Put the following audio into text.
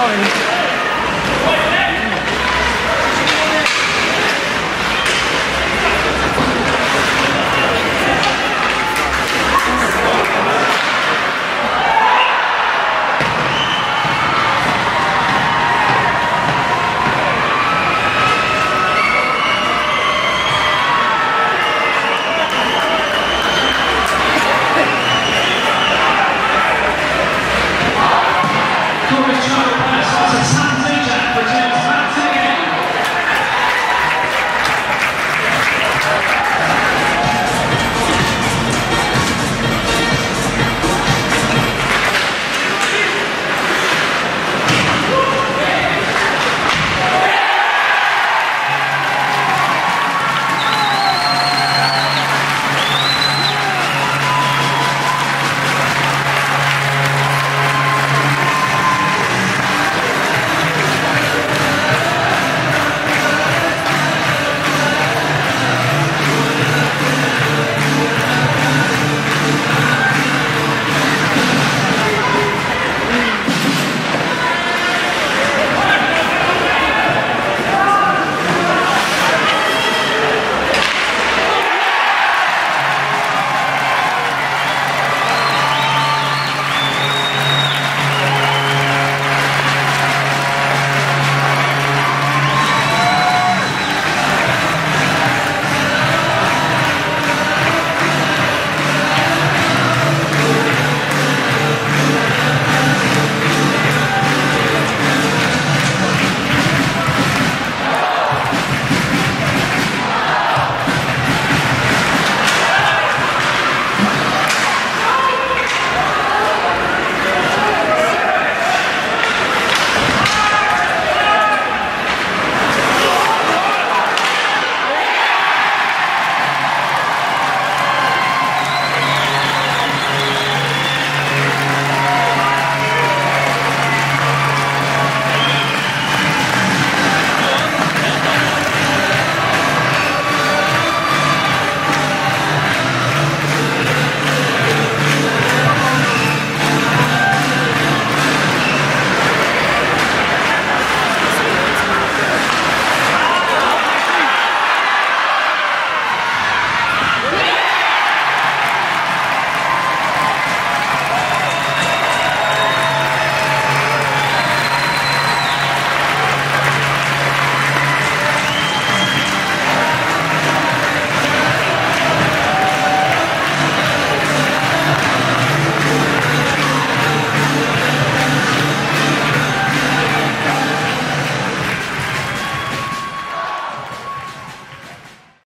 dollars.